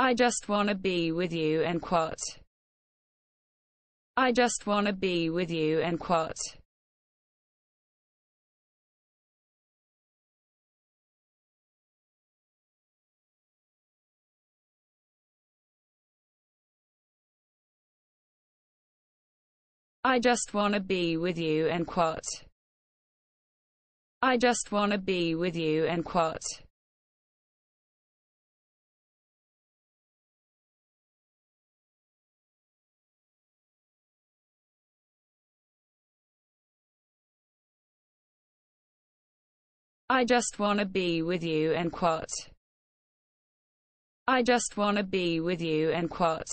I just wanna be with you and quote. I just wanna be with you and quote. I just wanna be with you and quote. I just wanna be with you and quote. I just wanna be with you and quote. I just wanna be with you and quote.